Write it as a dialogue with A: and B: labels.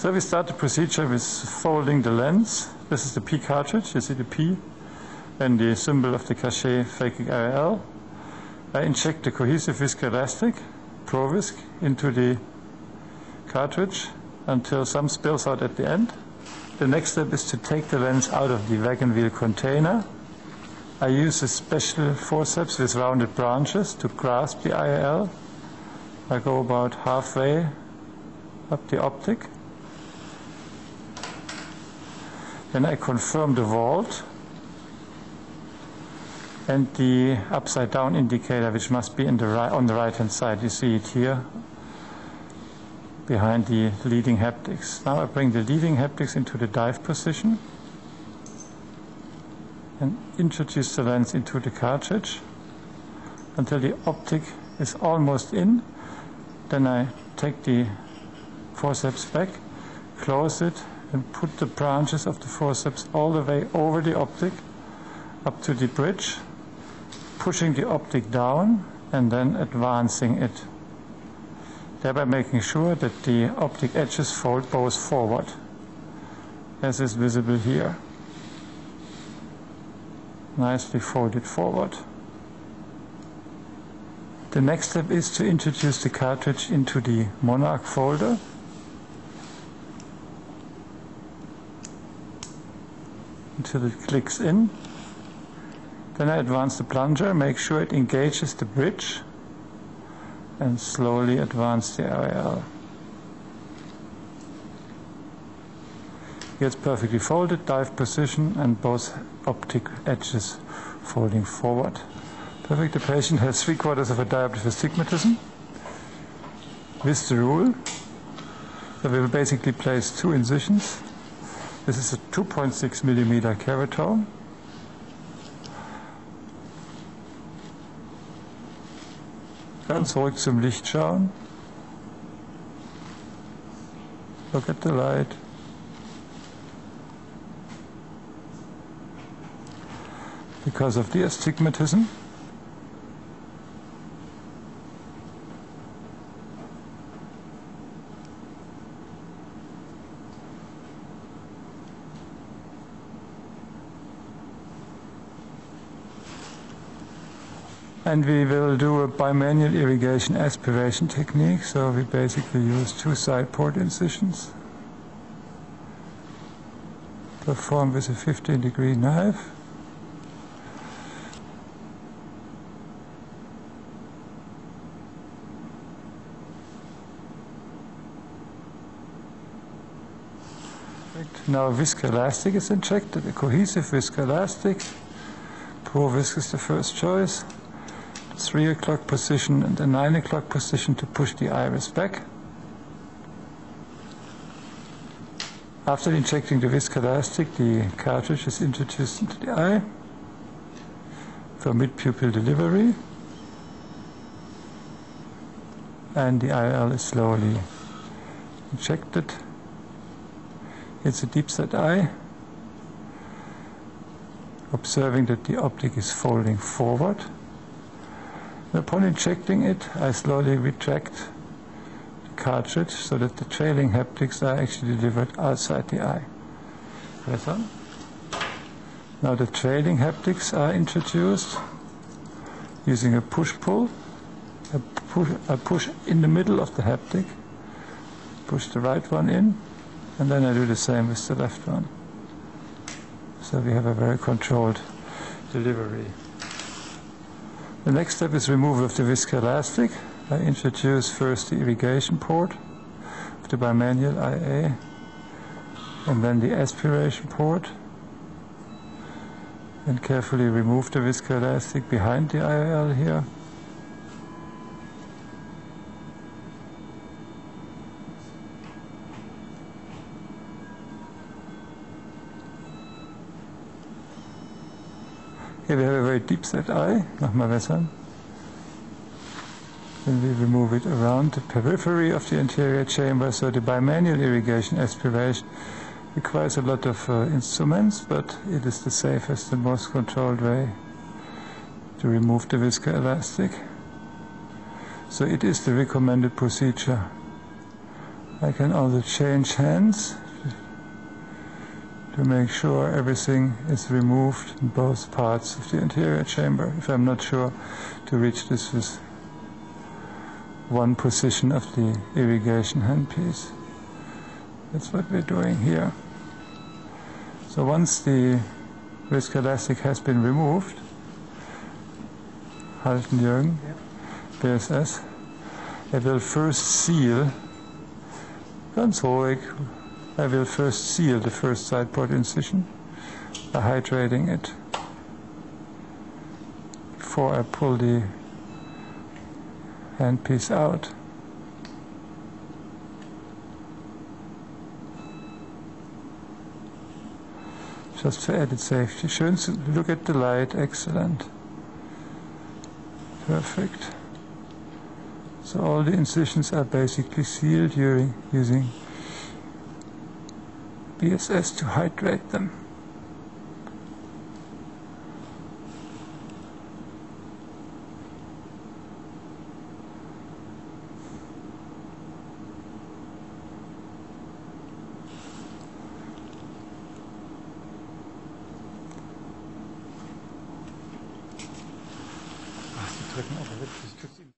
A: So we start the procedure with folding the lens. This is the P cartridge, you see the P and the symbol of the Cachet phakic IOL. I inject the cohesive viscoelastic, ProVisc, into the cartridge until some spills out at the end. The next step is to take the lens out of the wagon wheel container. I use a special forceps with rounded branches to grasp the IOL. I go about halfway up the optic. Then I confirm the vault and the upside down indicator which must be the right, on the right hand side. You see it here behind the leading haptics. Now I bring the leading haptics into the dive position and introduce the lens into the cartridge until the optic is almost in. Then I take the forceps back, close it and put the branches of the forceps all the way over the optic up to the bridge, pushing the optic down and then advancing it, thereby making sure that the optic edges fold both forward, as is visible here. Nicely folded forward. The next step is to introduce the cartridge into the Monarch folder until it clicks in. Then I advance the plunger, make sure it engages the bridge and slowly advance the IOL. Gets perfectly folded, dive position and both optic edges folding forward. Perfect, the patient has three quarters of a diopter astigmatism. With the rule, so we will basically place two incisions this is a 2.6 millimeter keratome. Dann zurück zum Licht schauen. Look at the light. Because of the astigmatism, and we will do a bimanual irrigation aspiration technique so we basically use two side port incisions performed with a 15 degree knife Now viscoelastic is injected, a cohesive viscoelastic. ProVisc is the first choice. 3 o'clock position and the 9 o'clock position to push the iris back. After injecting the viscoelastic, the cartridge is introduced into the eye for mid-pupil delivery and the IOL is slowly injected. It's a deep set eye, observing that the optic is folding forward. Upon injecting it, I slowly retract the cartridge so that the trailing haptics are actually delivered outside the eye. Press on. Now the trailing haptics are introduced using a push-pull. Push, I push in the middle of the haptic, push the right one in, and then I do the same with the left one. So we have a very controlled delivery. The next step is removal of the viscoelastic. I introduce first the irrigation port of the bimanual IA and then the aspiration port and carefully remove the viscoelastic behind the IOL here. Here we have a very deep set eye. Nochmal wässern. Then we remove it around the periphery of the anterior chamber. So the bimanual irrigation aspiration requires a lot of uh, instruments, but it is the safest and most controlled way to remove the viscoelastic. So it is the recommended procedure I can also change hands to make sure everything is removed in both parts of the anterior chamber if I'm not sure to reach this with one position of the irrigation handpiece. That's what we're doing here. So once the viscoelastic has been removed, Halten Jürgen, BSS, I will first seal, ganz ruhig, I will first seal the first side port incision by hydrating it before I pull the handpiece out. Just for added safety. Schön, look at the light, excellent. Perfect. So all the incisions are basically sealed during using BSS to hydrate them.